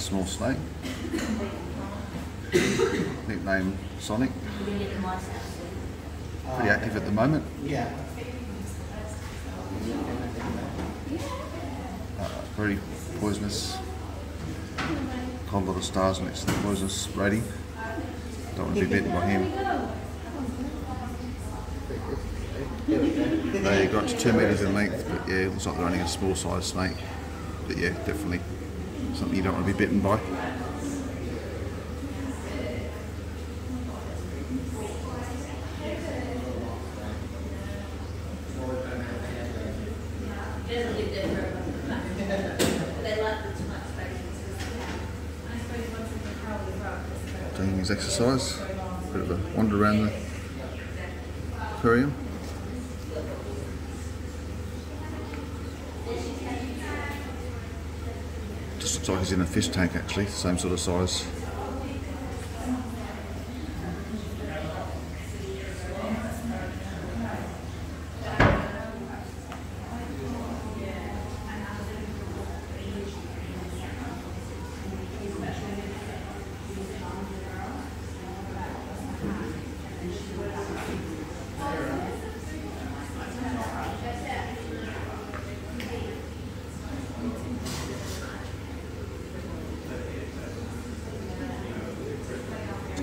small snake. Nickname Sonic. Pretty active at the moment. Yeah. Uh, very poisonous. Whole lot of stars next to the poisonous rating. Don't want to be bitten by him. They got to two metres in length, but yeah, looks like they're only a small size snake. But yeah, definitely something you don't want to be bitten by. Doing his exercise, bit of a wander around the aquarium. Looks like he's in a fish tank actually, same sort of size.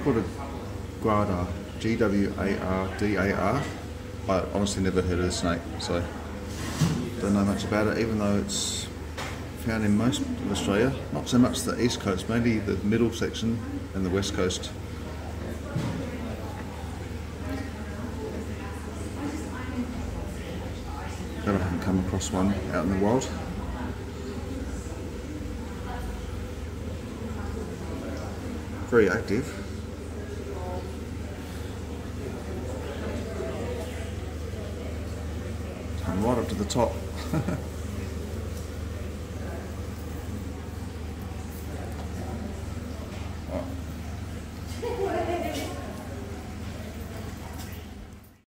Called a Gwardar, G W A R D A R. I honestly never heard of the snake, so don't know much about it, even though it's found in most of Australia. Not so much the east coast, mainly the middle section and the west coast. But I haven't come across one out in the wild. Very active. And right up to the top.